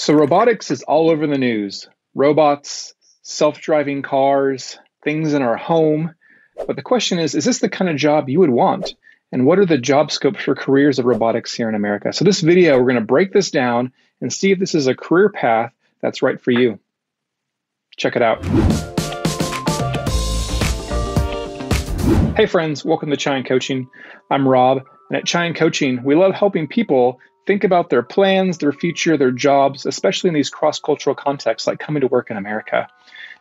So, robotics is all over the news robots, self driving cars, things in our home. But the question is is this the kind of job you would want? And what are the job scopes for careers of robotics here in America? So, this video, we're going to break this down and see if this is a career path that's right for you. Check it out. Hey, friends, welcome to Chai and Coaching. I'm Rob, and at Chai and Coaching, we love helping people think about their plans, their future, their jobs, especially in these cross cultural contexts like coming to work in America.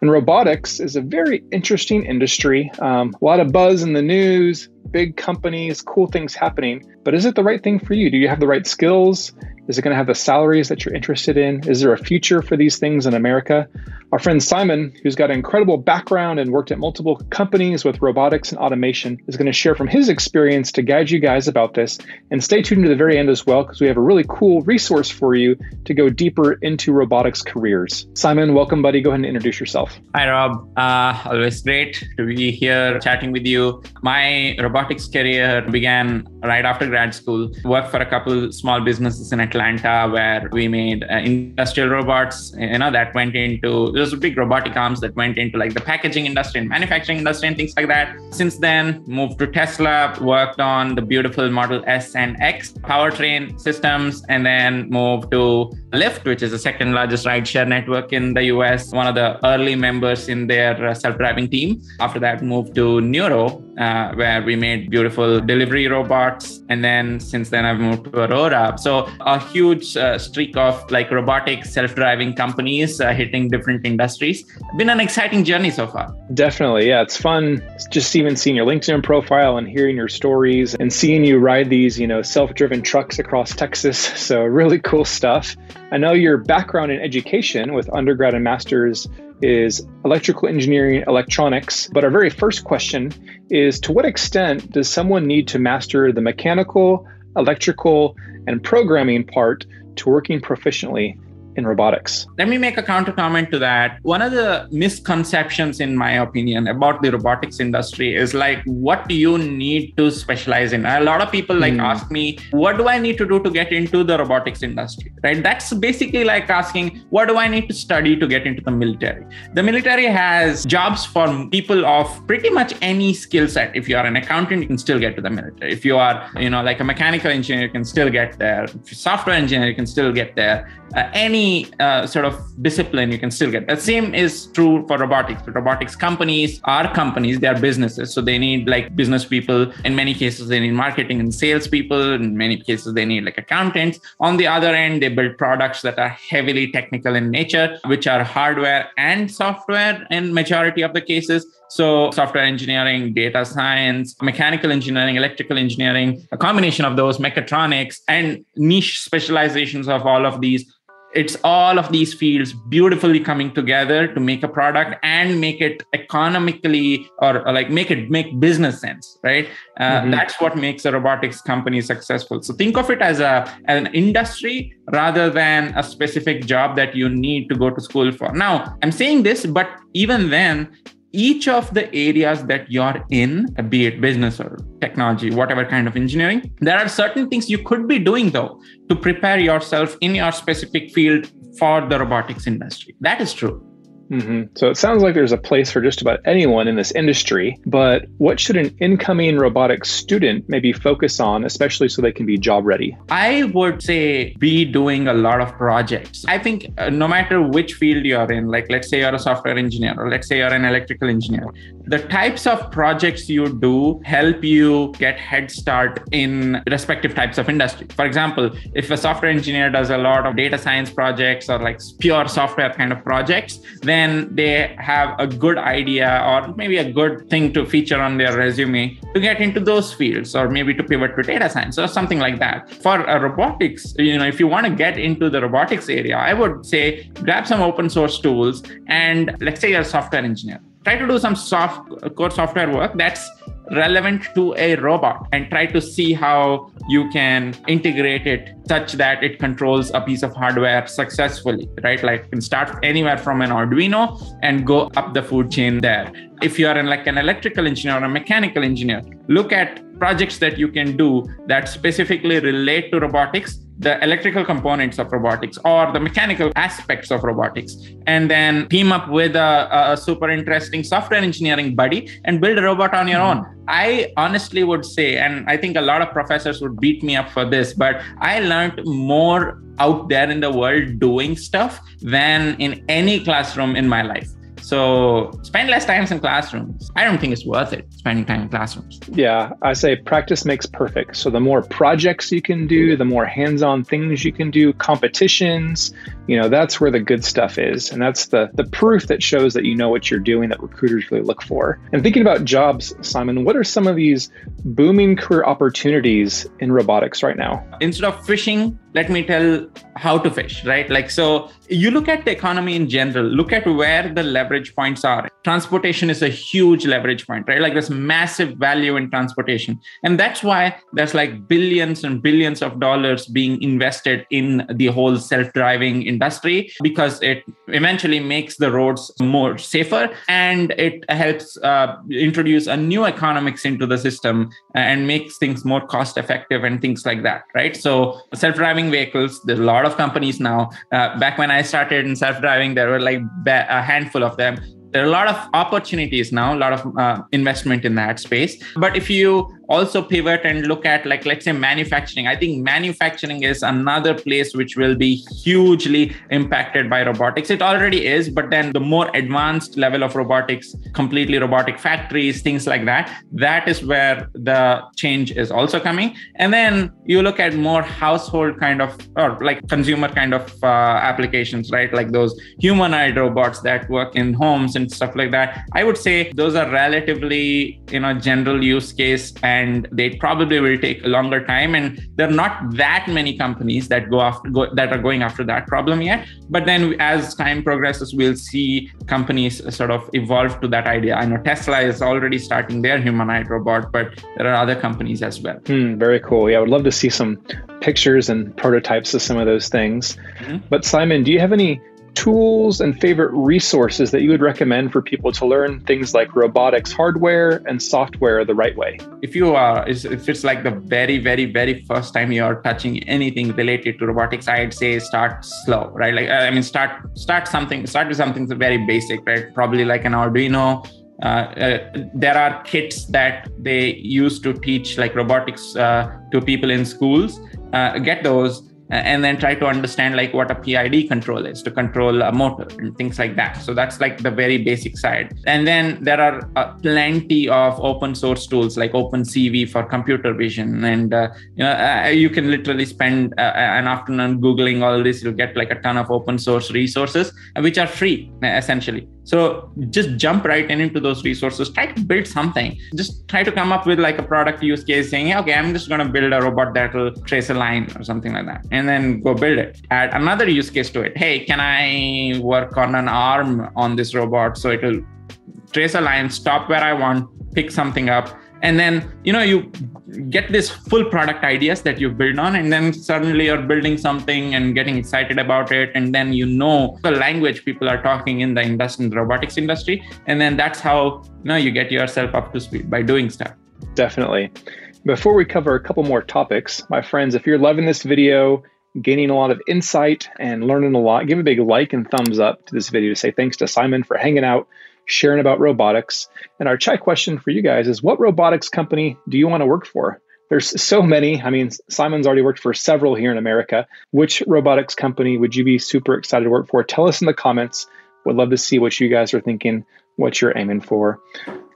And robotics is a very interesting industry. Um, a lot of buzz in the news, big companies, cool things happening. But is it the right thing for you? Do you have the right skills? Is it going to have the salaries that you're interested in? Is there a future for these things in America? Our friend Saiman, who's got an incredible background and worked at multiple companies with robotics and automation, is going to share from his experience to guide you guys about this. And stay tuned to the very end as well, because we have a really cool resource for you to go deeper into robotics careers. Saiman, welcome, buddy. Go ahead and introduce yourself. Hi, Rob. Uh, always great to be here chatting with you. My robotics career began right after grad school. Worked for a couple small businesses in Atlanta where we made uh, industrial robots, you know, that went into those big robotic arms that went into like the packaging industry and manufacturing industry and things like that. Since then, moved to Tesla, worked on the beautiful Model S and X powertrain systems, and then moved to Lyft, which is the second largest rideshare network in the US, one of the early members in their uh, self driving team. After that, moved to Nuro, uh, where we made beautiful delivery robots. And then since then, I've moved to Aurora. So a huge uh, streak of like robotic self driving companies uh, hitting different industries. Been an exciting journey so far. Definitely. Yeah. It's fun just even seeing your LinkedIn profile and hearing your stories and seeing you ride these, you know, self driven trucks across Texas. So really cool stuff. I know your background in education with undergrad and master's is electrical engineering, electronics. But our very first question is to what extent does someone need to master the mechanical, electrical, and programming part to working proficiently in robotics. Let me make a counter comment to that. One of the misconceptions, in my opinion, about the robotics industry is like, what do you need to specialize in? A lot of people like mm. ask me, what do I need to do to get into the robotics industry? Right? That's basically like asking, what do I need to study to get into the military? The military has jobs for people of pretty much any skill set. If you are an accountant, you can still get to the military. If you are, you know, like a mechanical engineer, you can still get there. If you're software engineer, you can still get there. Uh, any uh, sort of discipline you can still get. The same is true for robotics. But robotics companies are companies, they are businesses. So they need like business people. In many cases, they need marketing and sales people. In many cases, they need like accountants. On the other end, they build products that are heavily technical in nature, which are hardware and software in majority of the cases. So, software engineering, data science, mechanical engineering, electrical engineering, a combination of those, mechatronics, and niche specializations of all of these it's all of these fields beautifully coming together to make a product and make it economically or, or like make it make business sense right? Uh, mm-hmm. that's what makes a robotics company successful. So think of it as a as an industry rather than a specific job that you need to go to school for. Now i'm saying this but even then each of the areas that you're in, be it business or technology, whatever kind of engineering, there are certain things you could be doing though to prepare yourself in your specific field for the robotics industry. That is true. Mm-hmm. So it sounds like there's a place for just about anyone in this industry, but what should an incoming robotics student maybe focus on, especially so they can be job ready? I would say be doing a lot of projects. I think uh, no matter which field you're in, like let's say you're a software engineer or let's say you're an electrical engineer, the types of projects you do help you get head start in respective types of industry. For example, if a software engineer does a lot of data science projects or like pure software kind of projects, then they have a good idea or maybe a good thing to feature on their resume to get into those fields or maybe to pivot to data science or something like that. For robotics, you know, if you want to get into the robotics area, I would say grab some open source tools and let's say you're a software engineer. Try to do some soft core software work that's relevant to a robot and try to see how you can integrate it such that it controls a piece of hardware successfully, right? Like can start anywhere from an Arduino and go up the food chain there. If you are in like an electrical engineer or a mechanical engineer, look at projects that you can do that specifically relate to robotics the electrical components of robotics or the mechanical aspects of robotics, and then team up with a, a super interesting software engineering buddy and build a robot on your own. I honestly would say, and I think a lot of professors would beat me up for this, but I learned more out there in the world doing stuff than in any classroom in my life. So spend less time in classrooms. I don't think it's worth it spending time in classrooms. Yeah, I say practice makes perfect. So the more projects you can do, the more hands-on things you can do, competitions, you know, that's where the good stuff is. And that's the the proof that shows that you know what you're doing that recruiters really look for. And thinking about jobs, Saiman, what are some of these booming career opportunities in robotics right now? Instead of fishing let me tell how to fish, right? Like, so you look at the economy in general, look at where the leverage points are. Transportation is a huge leverage point, right? Like, there's massive value in transportation. And that's why there's like billions and billions of dollars being invested in the whole self driving industry because it eventually makes the roads more safer and it helps uh, introduce a new economics into the system and makes things more cost effective and things like that, right? So, self driving self-driving vehicles. There's a lot of companies now. Uh, back when i started in self-driving there were like a handful of them. There are a lot of opportunities now a lot of uh, investment in that space. But if you also pivot and look at like let's say manufacturing. I think manufacturing is another place which will be hugely impacted by robotics. It already is but then the more advanced level of robotics completely robotic factories things like that that is where the change is also coming. And then you look at more household kind of or like consumer kind of uh, applications right? Like those humanoid robots that work in homes and stuff like that. I would say those are relatively you know general use case and they probably will take a longer time. And there are not that many companies that go after go, that are going after that problem yet. But then as time progresses we'll see companies sort of evolve to that idea. I know tesla is already starting their humanoid robot but there are other companies as well. Hmm, very cool. Yeah i would love to see some pictures and prototypes of some of those things. Mm-hmm. but Saiman do you have any tools and favorite resources that you would recommend for people to learn things like robotics hardware and software the right way? If you are, if it's like the very, very, very first time you are touching anything related to robotics, I'd say start slow, right? Like, I mean, start start something, start with something very basic, right? Probably like an Arduino. Uh, uh, there are kits that they use to teach like robotics uh, to people in schools. Uh, get those and then try to understand like what a PID control is to control a motor and things like that. So that's like the very basic side. And then there are uh, plenty of open source tools like OpenCV for computer vision, and uh, you know uh, you can literally spend uh, an afternoon googling all this. You'll get like a ton of open source resources which are free essentially. So just jump right in into those resources. Try to build something. Just try to come up with like a product use case saying, okay, I'm just going to build a robot that will trace a line or something like that. And then go build it. Add another use case to it. Hey, can I work on an arm on this robot so it will trace a line, stop where I want, pick something up, and then you know you get this full product ideas that you build on and then suddenly you're building something and getting excited about it and then you know the language people are talking in the industry in the robotics industry and then that's how you know you get yourself up to speed by doing stuff. Definitely. Before we cover a couple more topics my friends if you're loving this video gaining a lot of insight and learning a lot give a big like and thumbs up to this video to say thanks to Saiman for hanging out sharing about robotics. And our chat question for you guys is what robotics company do you want to work for? There's so many. I mean, Saiman's already worked for several here in America. Which robotics company would you be super excited to work for? Tell us in the comments. Would love to see what you guys are thinking, what you're aiming for.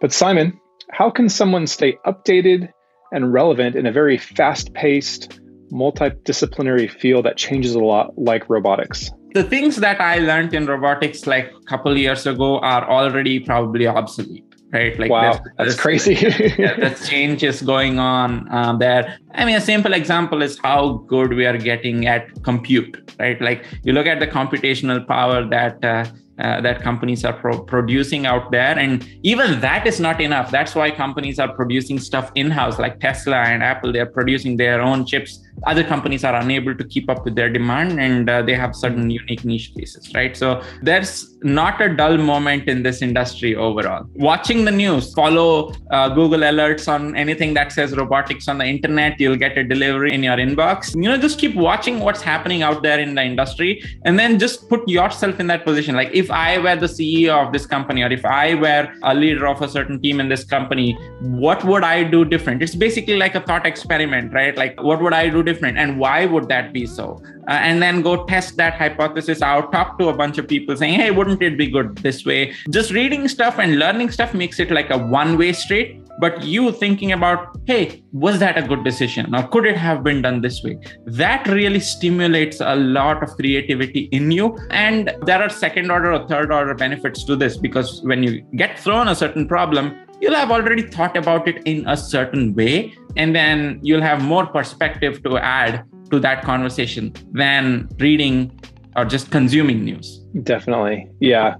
But Saiman, how can someone stay updated and relevant in a very fast paced, multidisciplinary field that changes a lot like robotics? The things that I learned in robotics like a couple years ago are already probably obsolete right? Like wow there's, that's there's, crazy. Yeah, the change is going on um, there. I mean a simple example is how good we are getting at compute right? Like you look at the computational power that uh, uh, that companies are pro- producing out there and even that is not enough. That's why companies are producing stuff in house like tesla and apple they're producing their own chips other companies are unable to keep up with their demand and uh, they have certain unique niche cases right? So there's not a dull moment in this industry overall. Watching the news follow uh, google alerts on anything that says robotics on the internet you'll get a delivery in your inbox. You know just keep watching what's happening out there in the industry and then just put yourself in that position. Like if i were the ceo of this company or if i were a leader of a certain team in this company what would i do different? It's basically like a thought experiment right? Like what would i do different and why would that be so? Uh, and then go test that hypothesis out talk to a bunch of people saying hey wouldn't it be good this way? Just reading stuff and learning stuff makes it like a one way street but you thinking about hey was that a good decision? Or could it have been done this way? That really stimulates a lot of creativity in you. And there are second order or third order benefits to this because when you get thrown a certain problem you'll have already thought about it in a certain way and then you'll have more perspective to add to that conversation than reading or just consuming news. Definitely yeah.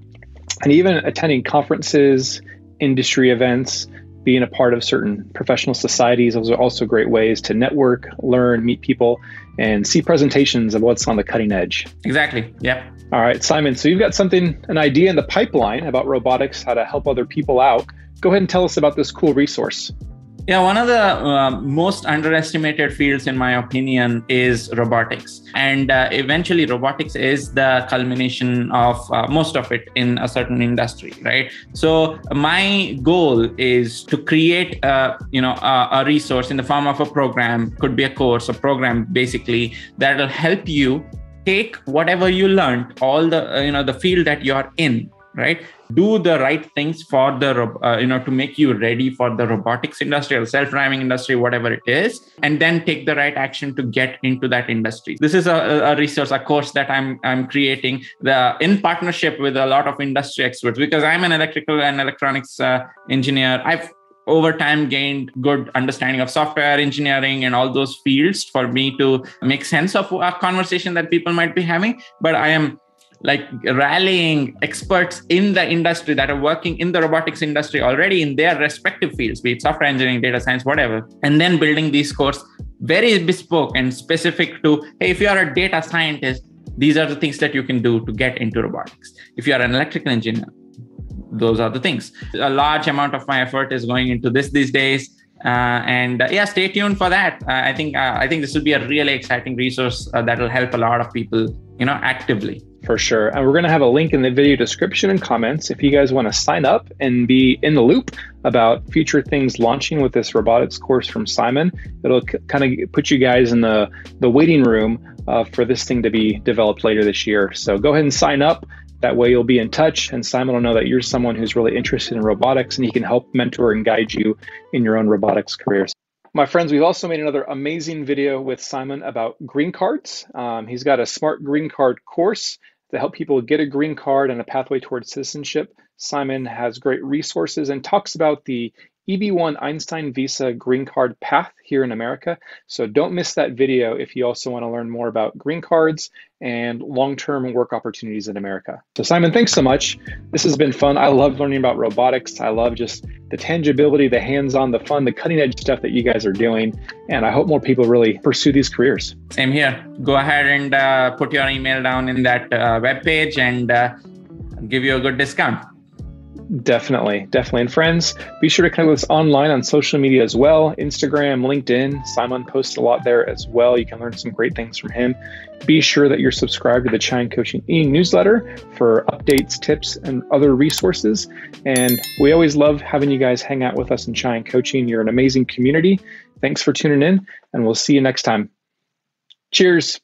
And even attending conferences industry events being a part of certain professional societies those are also great ways to network learn meet people and see presentations of what's on the cutting edge. Exactly yeah. All right Saiman so you've got something an idea in the pipeline about robotics how to help other people out go ahead and tell us about this cool resource yeah, one of the uh, most underestimated fields, in my opinion, is robotics. And uh, eventually, robotics is the culmination of uh, most of it in a certain industry, right? So, my goal is to create, a, you know, a, a resource in the form of a program, could be a course, a program, basically that will help you take whatever you learned, all the, uh, you know, the field that you're in, right? Do the right things for the uh, you know to make you ready for the robotics industry or self-driving industry whatever it is and then take the right action to get into that industry. This is a, a resource a course that i'm i'm creating the in partnership with a lot of industry experts because i'm an electrical and electronics uh, engineer. I've over time gained good understanding of software engineering and all those fields for me to make sense of a conversation that people might be having but i am like rallying experts in the industry that are working in the robotics industry already in their respective fields, be it software engineering, data science, whatever, and then building these courses very bespoke and specific to, hey, if you are a data scientist, these are the things that you can do to get into robotics. If you are an electrical engineer, those are the things. A large amount of my effort is going into this these days. Uh, and uh, yeah, stay tuned for that. Uh, I think uh, I think this will be a really exciting resource uh, that will help a lot of people, you know, actively for sure. And we're going to have a link in the video description and comments if you guys want to sign up and be in the loop about future things launching with this robotics course from Saiman. It'll kind of put you guys in the, the waiting room uh, for this thing to be developed later this year. So go ahead and sign up. That way you'll be in touch and Saiman will know that you're someone who's really interested in robotics and he can help mentor and guide you in your own robotics careers. My friends, we've also made another amazing video with Saiman about green cards. Um, he's got a smart green card course to help people get a green card and a pathway towards citizenship. Saiman has great resources and talks about the EB1 Einstein Visa green card path here in America. So don't miss that video if you also want to learn more about green cards and long-term work opportunities in America. So Saiman, thanks so much. This has been fun. I love learning about robotics. I love just the tangibility, the hands-on, the fun, the cutting edge stuff that you guys are doing. And I hope more people really pursue these careers. Same here. Go ahead and uh, put your email down in that uh, web page and uh, give you a good discount. Definitely, definitely. And friends, be sure to connect with us online on social media as well Instagram, LinkedIn. Saiman posts a lot there as well. You can learn some great things from him. Be sure that you're subscribed to the Chai and Coaching e newsletter for updates, tips, and other resources. And we always love having you guys hang out with us in Chai and Coaching. You're an amazing community. Thanks for tuning in, and we'll see you next time. Cheers.